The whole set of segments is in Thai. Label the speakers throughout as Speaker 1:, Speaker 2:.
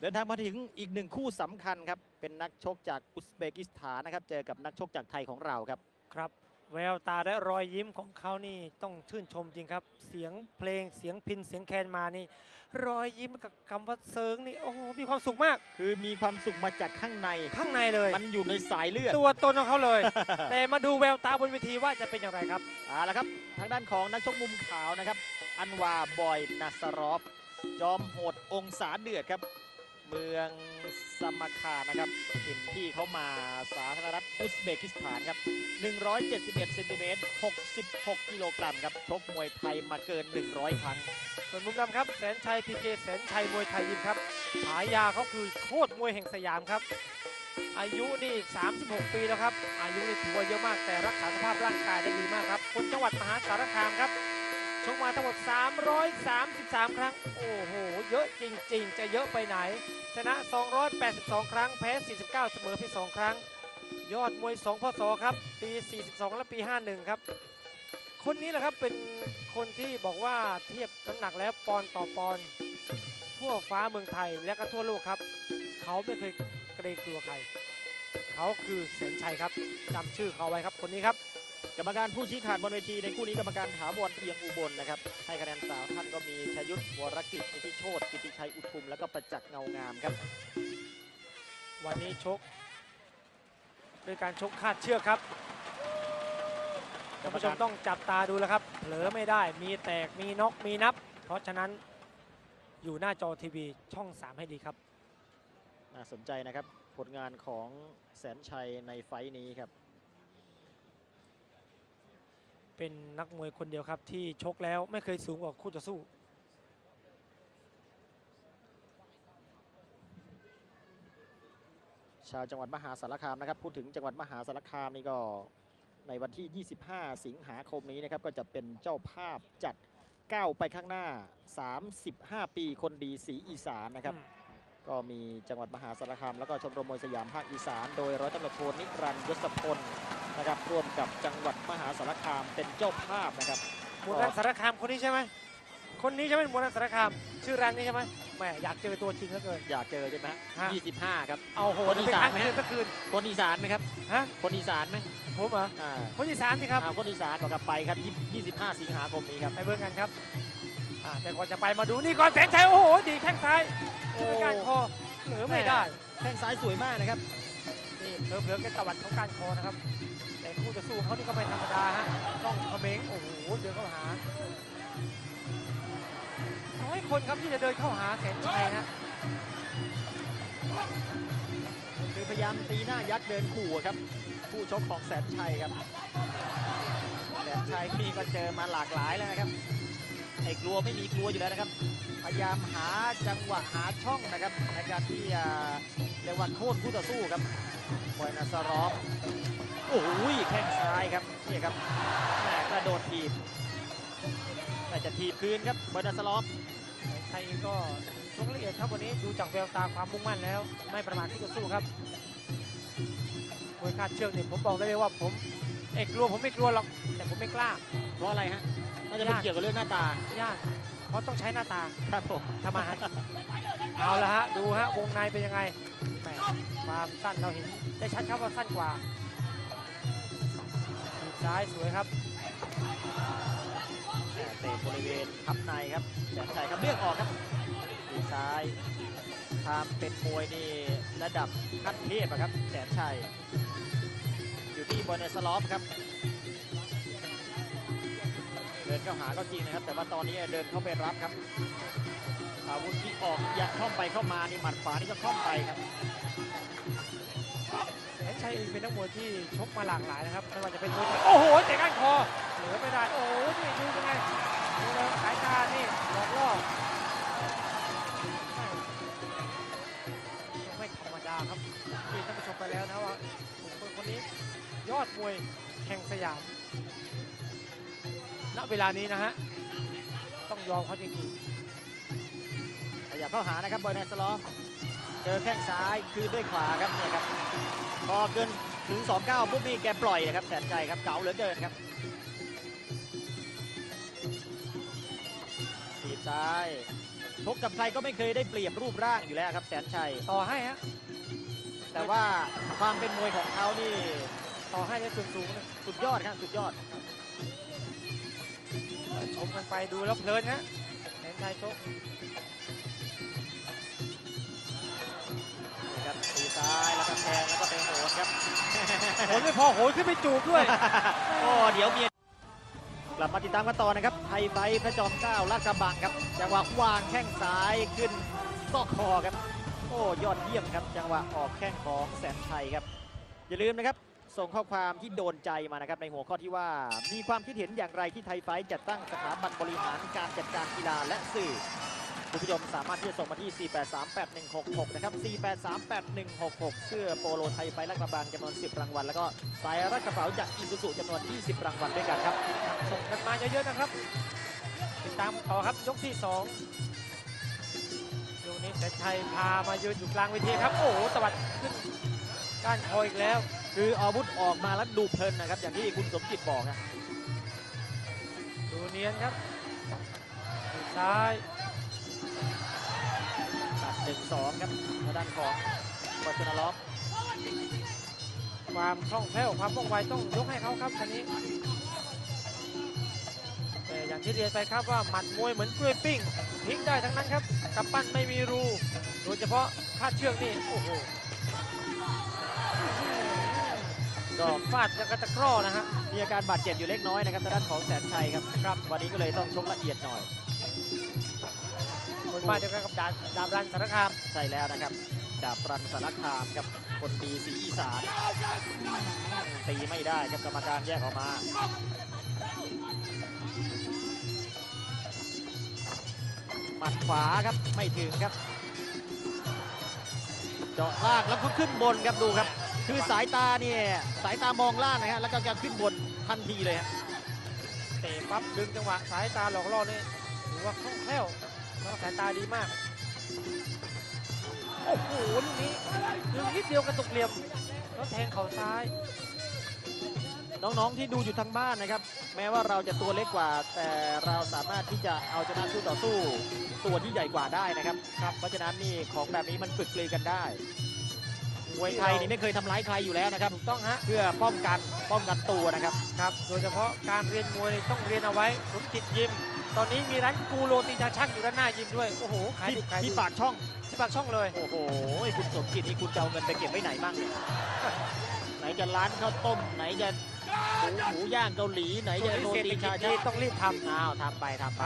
Speaker 1: เดินทางมาถึงอีกหนึ่งคู่สำคัญครับ เป็นนักชกจากอุซเบกิสถานนะครับ เจอกับนักชกจากไทยของเราครับ
Speaker 2: ครับ แววตาและรอยยิ้มของเขานี่ต้องชื่นชมจริงครับ เสียงเพลงเสียงพินเสียงแคนมานี่ รอยยิ้มกับคำว่าเซิงนี่โอ้โหมีความสุขมาก
Speaker 1: คือมีความสุขมาจากข้างใน
Speaker 2: ข้างในเลย
Speaker 1: มันอยู่ในสายเลือด
Speaker 2: ตัวตนของเขาเลย แต่มาดูแววตาบนเวทีว่าจะเป็นอย่างไรครับ
Speaker 1: เอาละครับ ทางด้านของนักชกมุมขาวนะครับ อันวาบอยนาสรอฟจอมโหดองศาเดือดครับ เมืองสมาคานะครับถิ่นที่เขามาสาธารณรัฐอุซเบกิสถานครับ 171เซนติเมตร66 กิโลกรัมครับชกมวยไทยมาเกิน 100 ครั้ง
Speaker 2: ส่วนมุมดำครับ แสนชัยพีเจแสนชัยมวยไทยยิมครับฉายาเขาคือโคตรมวยแห่งสยามครับ อายุนี่ 36 ปีแล้วครับ อายุนี่ถือว่าเยอะมากแต่รักษาสภาพร่างกายได้ดีมากครับคนจังหวัดมหาสารคามครับ กมาทั้งหมด 333 ครั้ง โอ้โห เยอะจริง ๆ จะเยอะไปไหน ชนะ 282 ครั้ง แพ้ 49 เสมอเพียง2ครั้ง ยอดมวย 2พศครับ ปี 42 และปี 51 ครับ คนนี้แหละครับเป็นคนที่บอกว่าเทียบน้ำหนักแล้วปอนต่อปอนทั่วฟ้าเมืองไทยและก็ทั่วโลกครับ เขาไม่เคยเกรงกลัวใคร เขาคือแสนชัยครับจำชื่อเขาไว้ครับคนนี้ครับ
Speaker 1: กรรมการผู้ชี้ขาดบนเวทีในคู่นี้กรรมการถาวรเอียงอุบลนะครับ ให้คะแนนสาวท่านก็มีชยุทธวรกิจนิติโชตกิติชัยอุทุม แล้วก็ประจักษ์เงางามครับ
Speaker 2: วันนี้ชกด้วยการชกคาดเชือกครับท่านผู้ชมต้องจับตาดูแล้วครับเผลอไม่ได้มีแตกมีน็อกมีนับ เพราะฉะนั้นอยู่หน้าจอทีวีช่อง 3 ให้ดีครับ
Speaker 1: น่าสนใจนะครับ ผลงานของแสนชัยในไฟท์นี้ครับ
Speaker 2: เป็นนักมวยคนเดียวครับ ที่ชกแล้วไม่เคยสูงกว่าคู่ต่อสู้
Speaker 1: ชาวจังหวัดมหาสารคามนะครับ พูดถึงจังหวัดมหาสารคามนี่ก็ในวันที่ 25 สิงหาคมนี้นะครับ ก็จะเป็นเจ้าภาพจัดก้าวไปข้างหน้า 35 ปีคนดีสีอีสานนะครับ ก็มีจังหวัดมหาสารคาม แล้วก็ชมรมมวยสยามภาคอีสาน โดยร้อยตำรวจโทนิรันดร์ยศพล นะครับร่วมกับจังหวัดมหาสารคามเป็นเจ้าภาพนะครับ
Speaker 2: หมวดรันสารคามคนนี้ใช่ไหมคนนี้ใช่ไหมหมวดรันสารคาม ชื่อร้านนี้ใช่ไหมแหมอยากเจอตัวจริงเหลือเกิน
Speaker 1: อยากเจอใช่ไหม
Speaker 2: ฮะ
Speaker 1: 25ครับ
Speaker 2: เอาโห
Speaker 1: คนอีสานไหม
Speaker 2: เดือนสักคืน
Speaker 1: คนอีสานไหมครับ
Speaker 2: ฮะ
Speaker 1: คนอีสานไหม
Speaker 2: ผมเหรอ
Speaker 1: อ่า
Speaker 2: คนอีสานสิครับ
Speaker 1: อ่าคนอีสานบอกกับไปครับ20 25สิงหาคมนี้ครับ
Speaker 2: ไปเบิ่งกันครับอ่าแต่ก่อนจะไปมาดูนี่ก่อนแสนชัยโอ้โหดีแข้งซ้าย
Speaker 1: โอ้
Speaker 2: โอ้การคอเหนือไม่ได้
Speaker 1: แข้งซ้ายสวยมากนะครับ
Speaker 2: นี่เผลอๆแค่ตะวัดของการคอนะครับ แต่คู่จะสู้เขานี่ก็ไม่ธรรมดาฮะต้องเขมงโอ้โหเดินเข้าหาน้อยคนครับที่จะเดินเข้าหาแสนชัยนะ
Speaker 1: คือพยายามตีหน้ายัดเดินขู่ครับ ผู้ชกของแสนชัยครับแสนชัยนี่ก็เจอมาหลากหลายแล้วนะครับไอ้กลัวไม่มีกลัวอยู่แล้วนะครับ พยายามหาจังหวะหาช่องนะครับในการที่จะเรียกว่าโค่นคู่ต่อสู้ครับบอยนาซารอฟ โอ้โหแข้งซ้ายครับนี่ครับแม่กระโดดถีบแต่จะถีบคืนครับบอยนาซารอฟ
Speaker 2: ไทยเองก็ชกละเอียดครับวันนี้ดูจากแววตาความมุ่งมั่นแล้ว ไม่ประมาทที่จะสู้ครับมวยคาดเชือกเนี่ยผมบอกได้เลยว่าผมเอกกลัวผมไม่กลัวหรอกแต่ผมไม่กล้า
Speaker 1: เพราะอะไรฮะน่าจะเป็นเกี่ยวกับเรื่องหน้าตา
Speaker 2: ยากเพราะต้องใช้หน้าตา
Speaker 1: ครับผม
Speaker 2: ทำมาหากินเอาละฮะดูฮะวงในเป็นยังไงแหมความสั้นเราเห็นได้ชัดครับว่าสั้นกว่าทีบ ซ้ายสวยครับ
Speaker 1: เตะบริเวณพับในครับแสนชัยครับเลือกออกครับทีซ้ายทำเป็นมวยนี่ระดับขั้นเทพครับแสนชัย อยู่ที่บอลเนสลอฟครับ เดินเข้าหาก็จริงนะครับ แต่ว่าตอนนี้เดินเข้าไปรับครับอาวุธที่ออกยัดเข้าไปเข้ามานี่หมัดขวานี่ก็เข้าไปครับ
Speaker 2: ชัยเองเป็นนักมวยที่ชกมาหลากหลายนะครับไม่ว่าจะเป็นมวยไทยโอ้โหเตะก้านคอเหลือไม่ได้โอ้โหนี่ดูยังไงดูแล้วสายตานี่หลอกล่อยังไม่ธรรมดาครับที่ท่านผู้ชมไปแล้วนะว่าบุคคลคนนี้ยอดมวยแห่งสยาม ณเวลานี้นะฮะต้องยอมเขาจริง
Speaker 1: ขยับเข้าหานะครับบอยแนสลอฟเจอแข้งซ้ายคืนด้วยขวาครับเนี่ยครับ พอเกินถึง 2-9ปุ๊บนี่แกปล่อยนะครับแสนใจครับเก๋าเหลือเกินครับถีบซ้ายชชกกับใครก็ไม่เคยได้เปรียบรูปร่างอยู่แล้วครับ แสนชัย
Speaker 2: ต่อให้ฮะ
Speaker 1: แต่ว่าความเป็นมวยของเขานี่
Speaker 2: ต่อให้ในส่วนสูงนะ
Speaker 1: สุดยอดครับสุดยอด
Speaker 2: ชมกันไปดูแล้วเพลินฮะแสนชัยชก
Speaker 1: ซ้ายแล้วก็แทงแล้วก็ไปโหดครับ
Speaker 2: โหนไม่พอโหนขึ้นไปจูบด้วย
Speaker 1: โอ้เดี๋ยวเมียกลับมาติดตามกันต่อนะครับไทยไฟท์พระจอมเกล้าลาดกระบังครับจังหวะวางแข้งซ้ายขึ้นซอกคอครับ โอ้ยอดเยี่ยมครับ จังหวะออกแข้งของแสนชัยครับ อย่าลืมนะครับส่งข้อความที่โดนใจมานะครับในหัวข้อที่ว่า มีความคิดเห็นอย่างไรที่ไทยไฟท์จัดตั้งสถาบันบริหารการจัดการกีฬาและสื่อ คุณผู้ชมสามารถที่จะส่งมาที่ 4838166 นะครับ 4838166 เสื้อโปโลไทยไฟละกระบังจำนวน 10 รางวัล แล้วก็สายรัดกระเป๋าจากอีซูซูจำนวน 20 รางวัลด้วยกันครับ
Speaker 2: ส่งกันมาเยอะๆนะครับ ติดตามต่อครับยกที่สองยกนี้แสนชัยพามายืนอยู่กลางเวทีครับ โอ้โหตวัดขึ้นก้านคออีกแล้ว
Speaker 1: คืออาวุธออกมาแล้วดูเพลินนะครับ อย่างที่คุณสมจิตบอกนะ
Speaker 2: ดูเนียนครับซ้าย
Speaker 1: ตัดหนึ่งสองครับทางด้านของวัชนาล็อก
Speaker 2: ความคล่องแคล่วความว่องไวต้องยกให้เขาครับคันนี้แต่อย่างที่เรียนไปครับว่าหมัดมวยเหมือนกล้วยปิ้งพลิกได้ทั้งนั้นครับกำปั้นไม่มีรู โดยเฉพาะคาดเชือกนี่โอ้โห
Speaker 1: ก็
Speaker 2: ก็ฟาดจะกระตะกร้อนะฮะ
Speaker 1: มีอาการบาดเจ็บอยู่เล็กน้อยนะครับทางด้านของแสนชัยครับครับ วันนี้ก็เลยต้องชกละเอียดหน่อย
Speaker 2: คนบ้านเดียวกันกับดาบดาบรันสารคาม
Speaker 1: ใช่แล้วนะครับ ดาบรันสารคามกับคนดีสีอีสานตีไม่ได้ครับกรรมการแยกออกมาหมัดขวาครับไม่ถึงครับเจาะล่างแล้วก็ขึ้นบนครับดูครับ คือสายตาเนี่ยสายตามองล่างนะฮะแล้วก็การขึ้นบนทันทีเลยฮะ
Speaker 2: เตะปั๊บดึงจังหวะสายตาหลอกล่อนี่ถือว่าคล่องแคล่วแล้วก็ สายตาดีมาก โอ้โหลูกนี้ดึงนิดเดียวกระตุกเหลี่ยมแล้วแทงเข่าซ้าย
Speaker 1: น้องๆที่ดูอยู่ทางบ้านนะครับ แม้ว่าเราจะตัวเล็กกว่า แต่เราสามารถที่จะเอาชนะคู่ต่อสู้ ตัวที่ใหญ่กว่าได้นะครับครับเพราะฉะนั้นนี่ของแบบนี้มันฝึกปลือกันได้มวยไทยนี่ไม่เคยทำร้ายใครอยู่แล้วนะครับ
Speaker 2: ถูกต้องฮะ
Speaker 1: เพื่อป้องกันป้องกันตัวนะครับ
Speaker 2: ครับ โดยเฉพาะการเรียนมวยนี่ต้องเรียนเอาไว้สมจิตยิม ตอนนี้มีร้านกูโรตีชาชักอยู่ด้านหน้ายิมด้วย โอ้โห ขาย
Speaker 1: ที่
Speaker 2: ดิบขายดี
Speaker 1: ที่ปากช่อง
Speaker 2: ที่ปากช่องเลย
Speaker 1: โอ้โห คุณสมจิตนี่คุณจะเอาเงินไปเก็บไว้ไหนบ้างเนี่ยไหนจะร้านข้าวต้ม ไหนจะหมูหมูย่างเกาหลี ไหนจะโร
Speaker 2: เศรษ
Speaker 1: ตี
Speaker 2: ฐกิ
Speaker 1: ชา
Speaker 2: จ
Speaker 1: ชั
Speaker 2: ดี
Speaker 1: ก
Speaker 2: ต้องรีบท
Speaker 1: อ้าวทำไปทำไป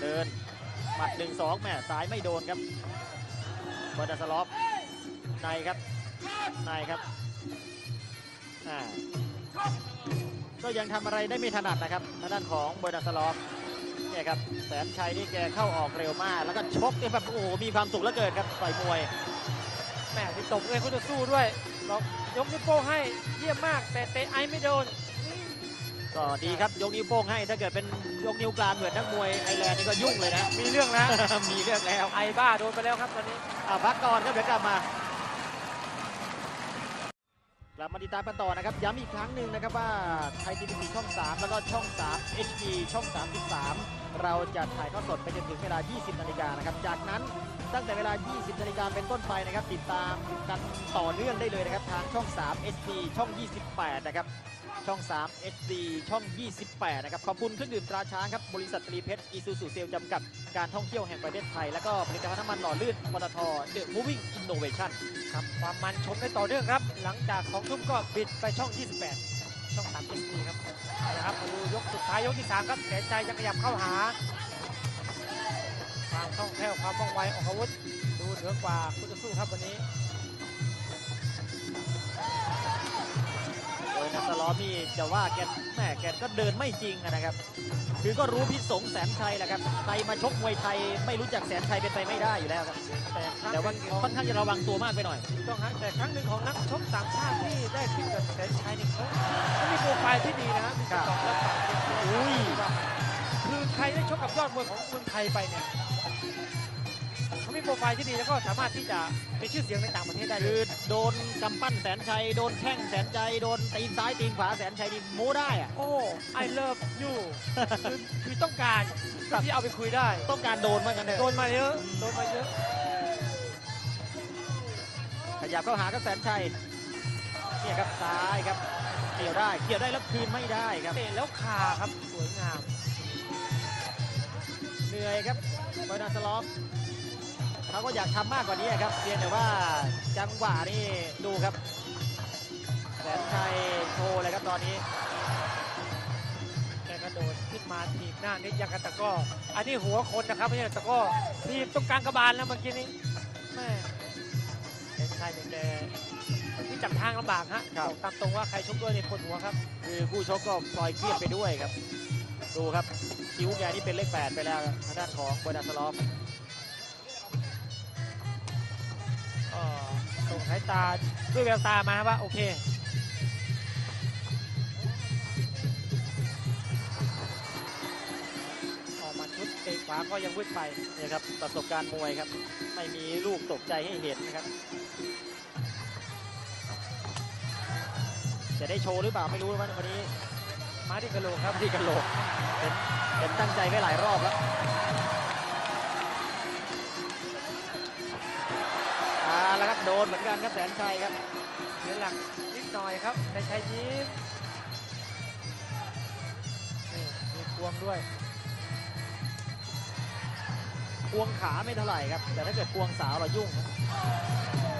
Speaker 1: เดิน หมัดหนึ่งสองแม่ซ้ายไม่โดนครับบอลสลอฟในครับ ในครับอ่า ก็ยังทำอะไรได้ไม่ถนัดนะครับทางด้านของบอลสลอฟเนี่ยครับแสนชัยนี่แกเข้าออกเร็วมาก แล้วก็ชกเนี่ยแบบโอ้โหมีความสุขเหลือเกินครับต่อยมวยำ
Speaker 2: แม่ที่ตบเลยเขาจะสู้ด้วยลองยกนิ้วโป้งให้เยี่ยมมาก แต่เตะไอไม่โดน
Speaker 1: ก็ดีครับยกนิ้วโป้งให้ถ้าเกิดเป็นยกนิ้วกลางเหมือนนักมวยไอร์แลนด์นี่ก็ยุ่งเลยนะ
Speaker 2: มีเรื่องแล้ว
Speaker 1: มีเรื่องแล้ว
Speaker 2: ไอบ้าโดนไปแล้วครับตอนนี้
Speaker 1: อะพักก่อนครับเดี๋ยวกลับมากลับ มาติดตามกันต่อนะครับ ย้ำอีกครั้งหนึ่งนะครับว่าไทยทีวีช่อง 3 แล้วก็ช่อง 3 HD ช่อง 33 เราจะถ่ายทอดสดไปจนถึงเวลา 20 นาฬิกานะครับ จากนั้นตั้งแต่เวลา 20 นาฬิกาเป็นต้นไปนะครับ ติดตามกันต่อเนื่องได้เลยนะครับ ทางช่อง 3 HD ช่อง 28 นะครับ ช่อง3 HD ช่อง 28 นะครับ ขอบคุณเครื่องดื่มตราช้างครับ บริษัทตรีเพชรอีซูซุเซลส์จำกัด การท่องเที่ยวแห่งประเทศไทย แล้วก็ผลิตภัณฑ์น้ำมันหล่อลื่นปตท The Moving Innovation
Speaker 2: ครับ ความมันชมได้ต่อเนื่องครับ หลังจากสองทุ่มก็บิดไปช่อง 28 ช่อง3 SD ครับนะครับมาดูยกสุดท้ายยกที่ 3 ครับแสนชัยจะขยับเข้าหา ความคล่องแคล่วความว่องไวออกอาวุธดูเหนือกว่าคู่ต่อสู้ครับวันนี้
Speaker 1: นักสล้อมนี่จะว่าแกแม่แกก็เดินไม่จริงอะนะครับ คือก็รู้พิษสงแสนชัยแหละครับใครมาชกมวยไทยไม่รู้จักแสนชัยเป็นไปไม่ได้อยู่แล้วครับ
Speaker 2: แต่ครั้ง
Speaker 1: แต่ว่า
Speaker 2: หนึ่งของ
Speaker 1: ค่อนข้างจะระวังตัวมากไปหน่อย
Speaker 2: ถูกต้องฮะแต่ครั้งหนึ่งของนักชกต่างชาติที่ได้ขึ้นกับแสนชัยนี่เขาเขามีโปรไฟล์ที่ดีนะฮะมี
Speaker 1: ครับ
Speaker 2: สองและสามเป็นตัว
Speaker 1: อุ้ย
Speaker 2: คือใครได้ชกกับยอดมวยของเมืองไทยไปเนี่ยเขา มีโปรโปรไฟล์ที่ดีแล้วก็สามารถที่จะมีชื่อเสียงในต่างประเทศได้เล
Speaker 1: คือยโดนกำปั้นแสนชัย โดนแข้งแสนใจ โดนตีนซ้ายตีนขวาแสนชัยนี่มูได้อะ
Speaker 2: โอ้ I love you คือคือต้องการ
Speaker 1: ครับ
Speaker 2: ที่เอาไปคุยได้
Speaker 1: ต้องการโดนว่ากันเถ
Speaker 2: โด
Speaker 1: อะ
Speaker 2: นมาเยอะโดนมาเยอะ
Speaker 1: ขยับเข้าหาครับแสนชัยเนี่ยครับซ้ายครับเกี่ยวได้เกี่ยวได้แล้วคืนไม่ได้ครับ
Speaker 2: เตะแล้วคาครับสวยงาม
Speaker 1: เหนื่อยครับบอยนาสลอฟ เขาก็อยากทำมากกว่านี้ครับเพียงแต่ว่าจังหวะนี่ดูครับแสนชัยโชว์เลยครับตอนนี้
Speaker 2: แกกระโดดขึ้นมาถีบหน้านิดยังกันตะกร้ออันนี้หัวคนนะครับไม่ใช่ตะกร้อถีบตรงกลางกระบาลแล้วเมื่อกี้นี้แม่เป็นชายเป็นแกที่จับทางลำบากฮะ
Speaker 1: ครับ
Speaker 2: อกตามตรงว่าใครชกด้วยเนี่ยปวดหัวครับ
Speaker 1: คือผู้ชกก็ปล่อยเครียดไปด้วยครับ ดูครับคิ้วแกนี่เป็นเลขแปดไปแล้วทางด้านของบอยนาสลอฟ
Speaker 2: ก็ส่งสายตาด้วยแววตามาว่าโอเคออกมาชุดเตะขวาก็ยังวืดไป
Speaker 1: เนี่ยครับประสบการณ์มวยครับ ไม่มีลูกตกใจให้เห็นนะครับ จะได้โชว์หรือเปล่าไม่รู้วันนี้
Speaker 2: มาที่กระโหลกครับ
Speaker 1: ที่กันโหลกเห็นเห็นตั้งใจไว้หลายรอบแล้ว โดนเหมือนกันครับแสนชัยครับ
Speaker 2: เสียหลักนิดหน่อยครับแต่ชัยยิ้มนี่มีควงด้วย
Speaker 1: ควงขาไม่เท่าไหร่ครับ แต่ถ้าเกิดควงสาวเรายุ่ง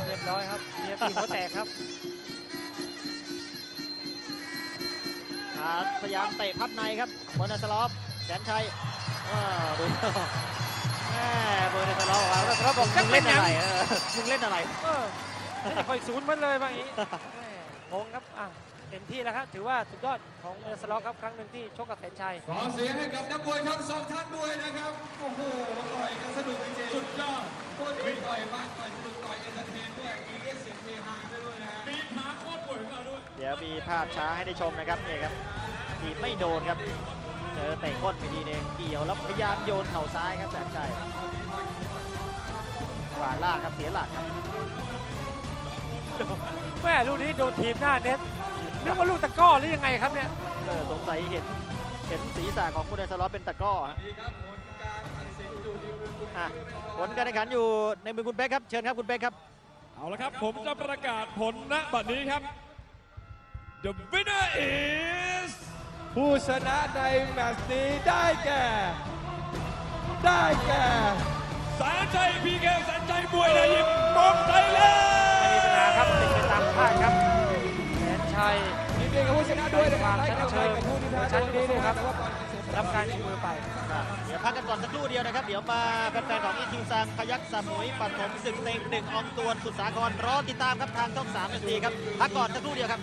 Speaker 2: เรียบร้อยครับเมียปีหัวแตกครับ
Speaker 1: พยายามเตะพับในครับบอลนาสลอฟแสนชัยอ่าดู เบอร์นาสลอฟบอกว่า
Speaker 2: เราบอก
Speaker 1: มึ
Speaker 2: จัก
Speaker 1: ง
Speaker 2: เล่
Speaker 1: เล่
Speaker 2: น
Speaker 1: น
Speaker 2: ยั
Speaker 1: อะ
Speaker 2: ง
Speaker 1: ไรเออมึงเล่นอะไร
Speaker 2: เออไม่ค่อยศูนย์มันเลยบางอย่างนี้แม่งงครับอะเต็มที่แล้วครับถือว่าสุดยอดของเอสล็อกครับครั้งหนึ่งที่ชกกับแสนชัย
Speaker 3: ขอเสียงให้กับนักมวยทั้งสองท่านด้วยนะครับ โอ้โหต่อยกันสนุกจริงๆสุดยอดโคตรดีต่อยมากต่อยสนุกต่อยเอนเตอร์เทนด้วยมีเรียกเสียงเฮฮาได้ด้วยนะฮะมีพาโคตรป่วยของเราด้วย
Speaker 1: เดี๋ยวมีภาพช้าให้ได้ชมนะครับนี่ครับทีบไม่โดนครับเจ อเตะก้นไปทีนึงเกี่ยวแล้วพยายามโยนเข่าซ้ายครับแสนชัยขวาล่างครับเสียหลักครับ
Speaker 2: แม่ลูกนี้โดนทีมหน้าเน็ตนึกว่าลูกตะกร้อหรือยังไงครับเนี่ย
Speaker 1: เออสงสัยเห็นเห็นศีรษะของคุณเดชลอฟเป็นตะกร้อฮะอะผลการแข่งขันอยู่ในมือคุณเป๊กครับ เชิญครับคุณเป๊กครับ
Speaker 4: เอาละครับ ผมจะประกาศผลณบัดนี้ครับ The winner is
Speaker 3: ผู้ชนะในแมตช์นี้ได้แก่ ได้แก่
Speaker 4: แสนชัยพีเคแสนชัยมวยไทยยิมมองไทยแลน
Speaker 2: ไม่มี
Speaker 4: ด์
Speaker 2: ปัญหาครับเป็นไปตามคาดครับแสนชัย
Speaker 3: ยินดีกับผู้ชนะด้วยนะครับได้กำไรกับผู้ที่แพ้
Speaker 2: ชั้นนี้ด้วยครับ
Speaker 3: แต่ว่าปล่อยกันเสร็จ
Speaker 2: รับการชูมือไป
Speaker 1: เดี๋ยวพักกันก่อนสักครู่เดียวนะครับ เดี๋ยวมาแฟนๆของอีคิวซังพยักสมุยปฐมศึกเต็งหนึ่งอองตวนสุดสาครรอติดตามครับทางช่อง3นาทีครับพักก่อนสักครู่เดียวครับ